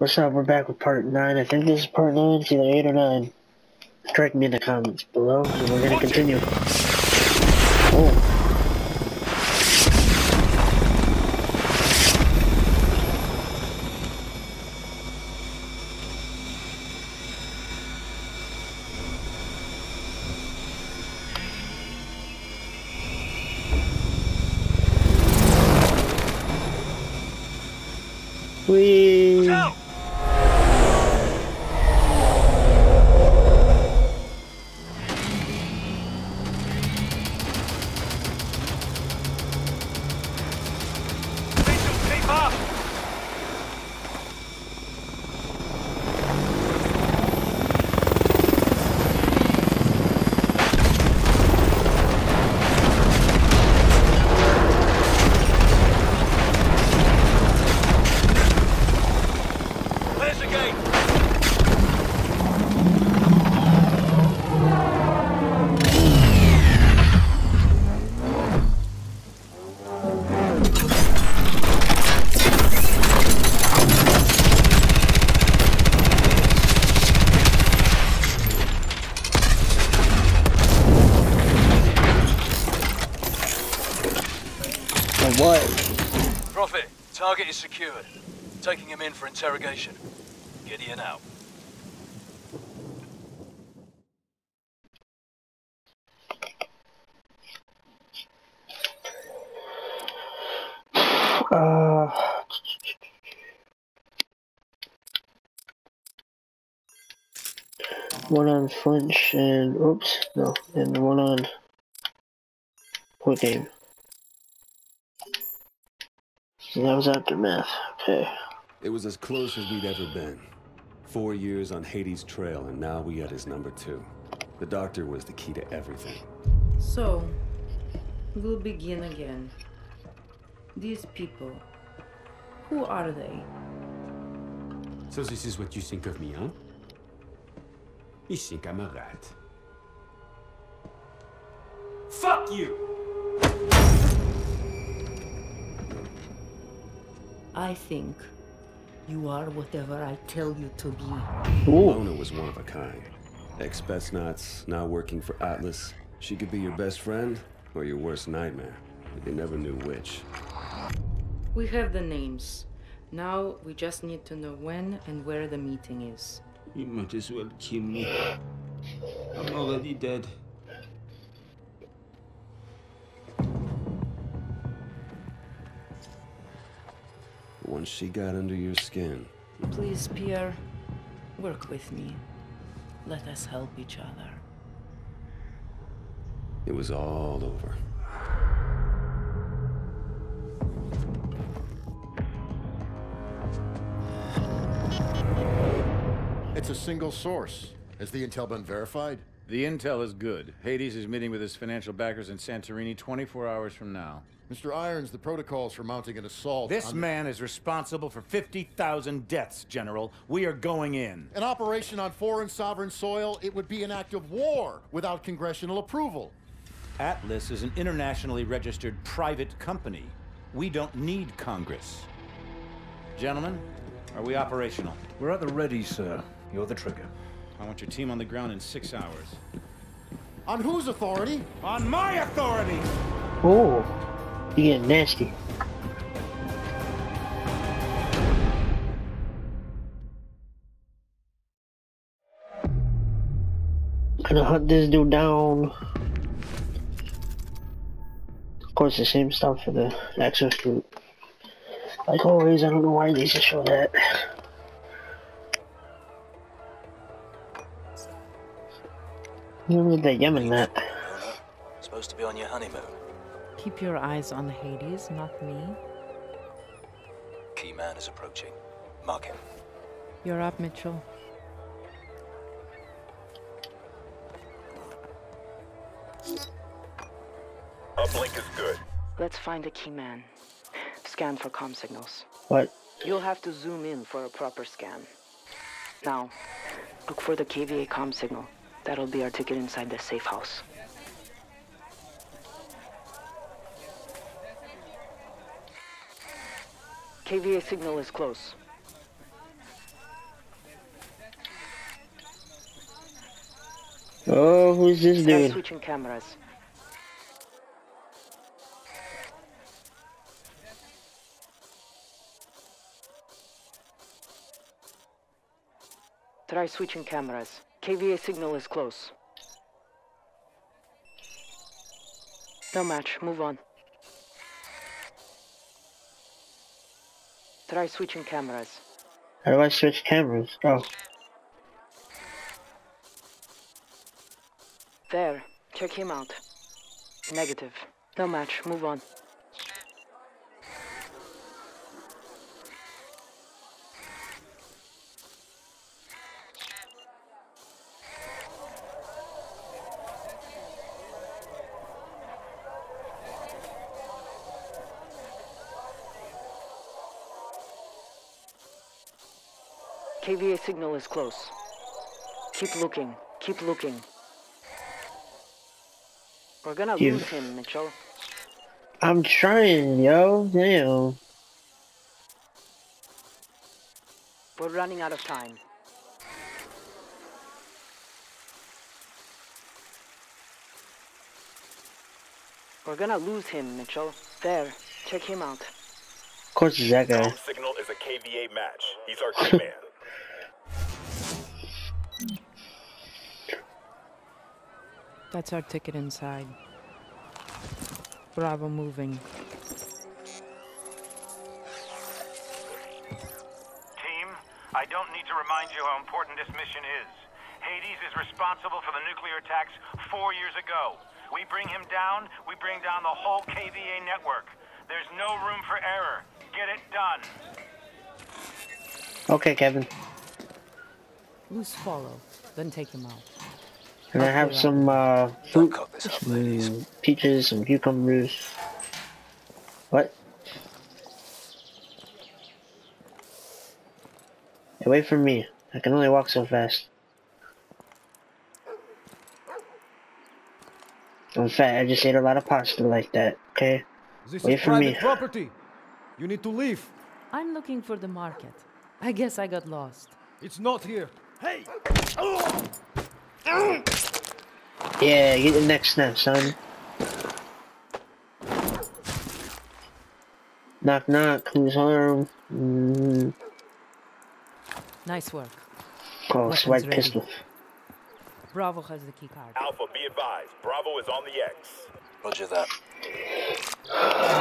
What's up? We're back with part 9. I think this is part 9. It's either 8 or 9. Correct me in the comments below, and we're gonna continue. Oh. Whee! For what? Prophet, target is secured. Taking him in for interrogation. Gideon out. Uh. One on flinch and oops, no, and one on quick aim. So that was aftermath. Okay. It was as close as we'd ever been. Four years on Hades' trail, and now we had his number two. The doctor was the key to everything. So, we'll begin again. These people, who are they? So this is what you think of me, huh? You think I'm a rat. Fuck you! I think you are whatever I tell you to be. Ooh. Ilona was one of a kind. Ex-Spetsnaz, now working for Atlas. She could be your best friend or your worst nightmare. But you never knew which. We have the names. Now we just need to know when and where the meeting is. You might as well kill me. I'm already dead. Once she got under your skin, Please, Pierre, work with me. Let us help each other. it was all over. It's a single source. Has the intel been verified? The intel is good. Hades is meeting with his financial backers in Santorini 24 hours from now. Mr. Irons, the protocols for mounting an assault. This on- man is responsible for 50,000 deaths, General. We are going in. An operation on foreign sovereign soil, it would be an act of war without congressional approval. Atlas is an internationally registered private company. We don't need Congress. Gentlemen, are we operational? We're at the ready, sir. You're the trigger. I want your team on the ground in six hours. On whose authority? On my authority! Oh. You getting nasty. Gonna hunt this dude down. Of course, the same stuff for the exosuit. Like always, I don't know why they just show that. Remember the Yemen map? Supposed to be on your honeymoon. Keep your eyes on Hades, not me. Key man is approaching. Mark him. You're up, Mitchell. Uplink is good. Let's find the key man. Scan for com signals. What? You'll have to zoom in for a proper scan. Now, look for the KVA com signal. That'll be our ticket inside the safe house. KVA signal is close. Oh, who's this dude? I'm switching cameras. Try switching cameras. KVA signal is close. No match, move on. Try switching cameras. How do I switch cameras? Oh, There. Check him out. Negative. No match. Move on. KVA signal is close. Keep looking. Keep looking. We're gonna You- lose him, Mitchell. I'm trying, yo. Damn. We're running out of time. We're gonna lose him, Mitchell. There. Check him out. Of course, it's that guy. Signal is a KVA match. He's our key man. That's our ticket inside. Bravo moving. Team, I don't need to remind you how important this mission is. Hades is responsible for the nuclear attacks four years ago. We bring him down, we bring down the whole KVA network. There's no room for error. Get it done. Okay, Kevin. Loose follow, then take him out. Can I have some uh, fruit? Cook this up, ladies. Some peaches, some cucumbers. What? Hey, wait for me. I can only walk so fast. I'm fat. I just ate a lot of pasta like that. Okay. This Wait is for private me. property. You need to leave. I'm looking for the market. I guess I got lost. It's not here. Hey! Yeah, get the next snap, son. Knock knock. Who's home? Mm, Nice work. oh, Weapons swipe ready. pistol. Bravo has the key card. Alpha, be advised. Bravo is on the X. Roger that.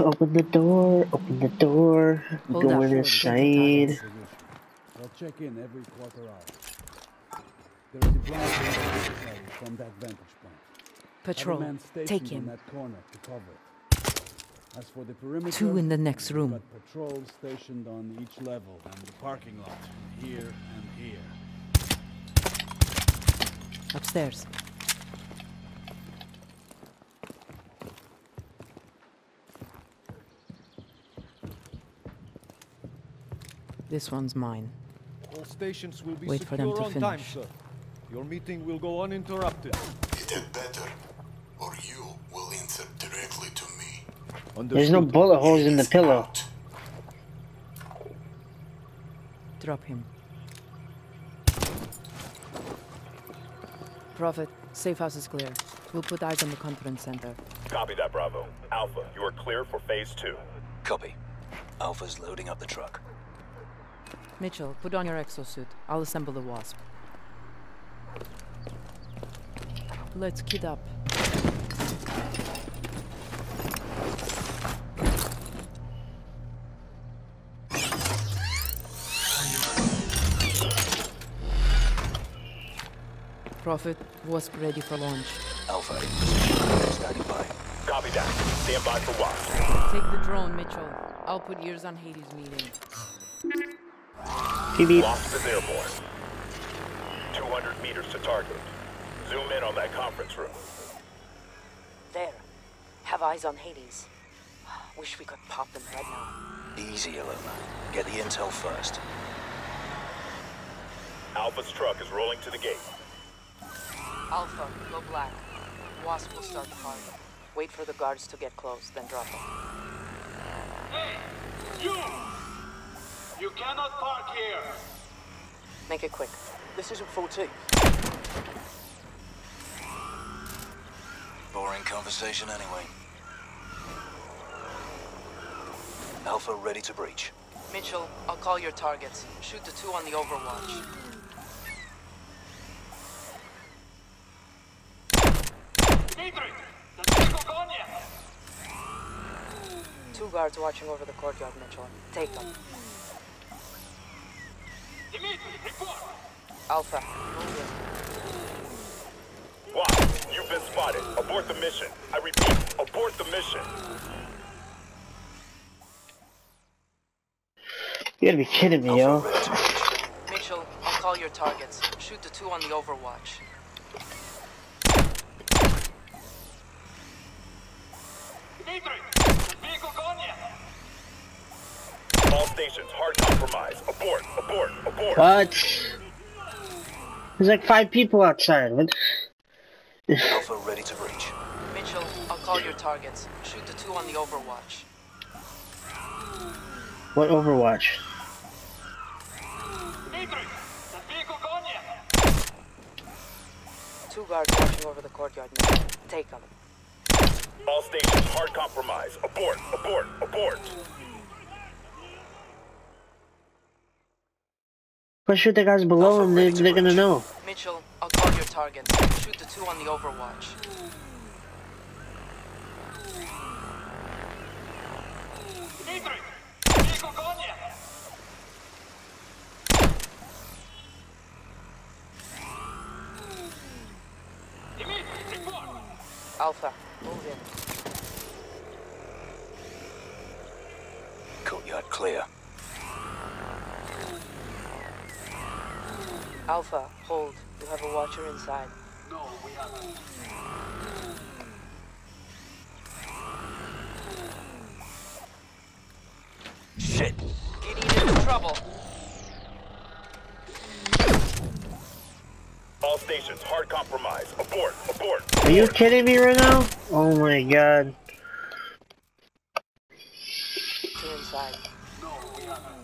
Open the door. Open the door. Hold Go up. in inside. I'll check in every quarter hour. There is a blind necessary from that vantage point. Patrol, Have a man stationed take him. that corner to cover it. As for the perimeter, Two in the next room. Got patrols stationed on each level and the parking lot, here and here. Upstairs. This one's mine. All stations will be Wait for them to on time, finish. sir. Your meeting will go uninterrupted. It had better, or you will answer directly to me. There's no bullet holes in the pillow. Drop him. Prophet, safe house is clear. We'll put eyes on the conference center. Copy that, Bravo. Alpha, you are clear for phase two. Copy. Alpha's loading up the truck. Mitchell, put on your exosuit. I'll assemble the wasp. Let's kid up. Prophet, was ready for launch. Alpha, standing by. Copy that. Stand by for watch. Take the drone, Mitchell. I'll put ears on Hades' meeting. Beep, beep. Wasp is airborne. 200 meters to target. Zoom in on that conference room. There. Have eyes on Hades. Wish we could pop them right now. Easy, Ilona. Get the intel first. Alpha's truck is rolling to the gate. Alpha, go black. Wasp will start the fire. Wait for the guards to get close, then drop them. You! You cannot park here! Make it quick. This isn't 14. boring conversation anyway. Alpha ready to breach. Mitchell, I'll call your targets. Shoot the two on the overwatch. Two guards watching over the courtyard, Mitchell. Take them. Alpha, move in. Watch, you've been spotted. Abort the mission. I repeat, abort the mission. You gotta be kidding me, yo. Mitchell, I'll call your targets. Shoot the two on the overwatch. All stations, hard compromise. Abort, abort, abort. What? There's like five people outside. What? Alpha ready to breach. Mitchell, I'll call your targets. Shoot the two on the overwatch. What Overwatch? Two guards watching over the courtyard, Mitchell. Take them. All stations, hard compromise. Abort, abort, abort. But shoot the guys below him, they, they're gonna know. Mitchell, I'll call your targets. Shoot the two on the overwatch. Alpha, move in. Courtyard clear. Alpha, hold. You have a watcher inside. No, we haven't. Shit. Gideon is in trouble. All stations, hard compromise. Abort, abort. Are you kidding me right now? Oh my god. Two inside. No, we haven't.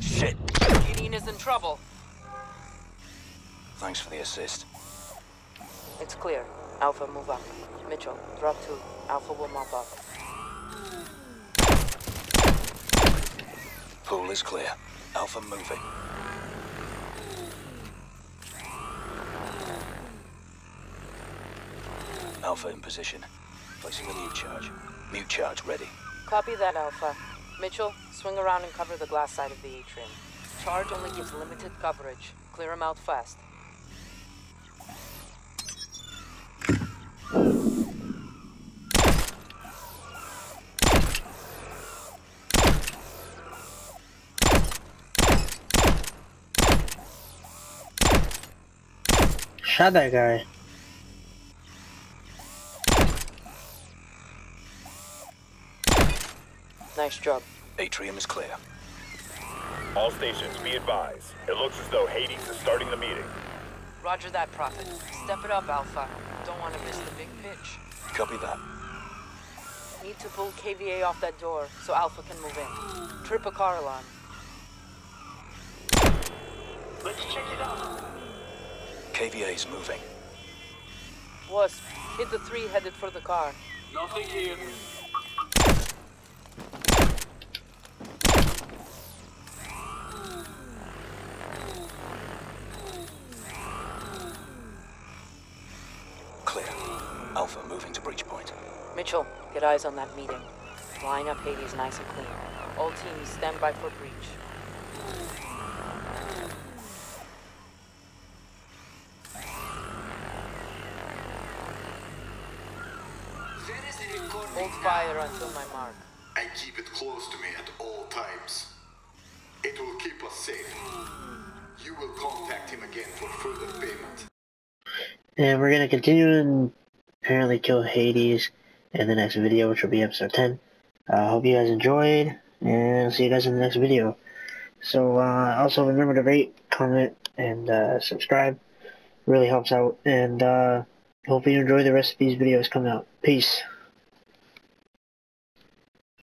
Shit. Gideon is in trouble. Thanks for the assist. It's clear. Alpha, move up. Mitchell, drop two. Alpha will mop up. Pool is clear. Alpha moving. Alpha in position. Placing the mute charge. Mute charge ready. Copy that, Alpha. Mitchell, swing around and cover the glass side of the atrium. Charge only gives limited coverage. Clear him out fast. Shot that guy. Nice job. Atrium is clear. All stations, be advised. It looks as though Hades is starting the meeting. Roger that, Prophet. Step it up, Alpha. Don't want to miss the big pitch. Copy that. Need to pull KVA off that door so Alpha can move in. Trip a car alarm. Let's check it out. KVA is moving. Wasp, hit the three headed for the car. Nothing here. Clear. Alpha moving to breach point. Mitchell, get eyes on that meeting. Line up Hades nice and clean. All teams stand by for breach. Hold fire until my mark. I keep it close to me at all times. It will keep us safe. You will contact him again for further payment. And we're gonna continue and apparently kill Hades in the next video, which will be episode 10. I uh, hope you guys enjoyed, and I'll see you guys in the next video. So, uh, also remember to rate, comment, and uh, subscribe. really helps out, and uh, hope you enjoy the rest of these videos coming out. Peace.